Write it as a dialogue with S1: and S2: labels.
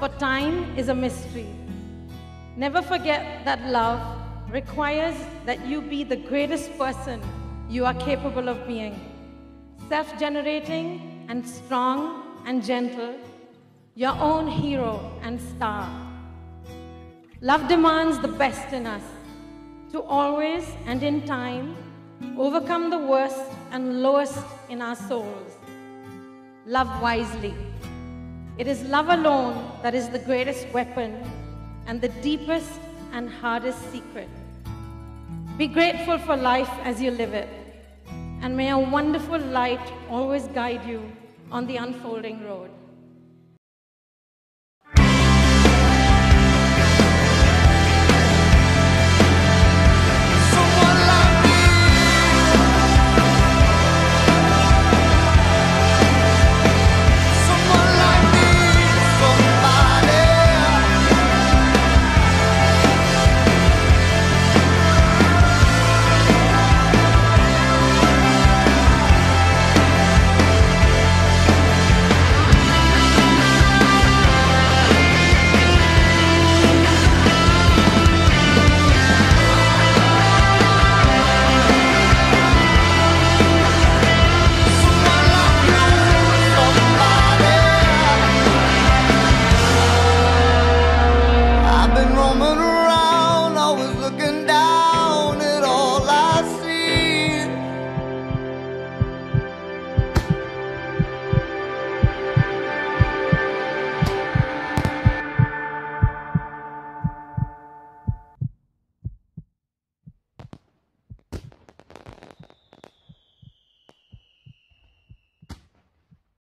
S1: For time is a mystery. Never forget that love requires that you be the greatest person you are capable of being. Self generating and strong and gentle, your own hero and star. Love demands the best in us to always and in time overcome the worst and lowest in our souls. Love wisely. It is love alone that is the greatest weapon and the deepest and hardest secret. Be grateful for life as you live it, and may a wonderful light always guide you on the unfolding road.